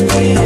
Everywhere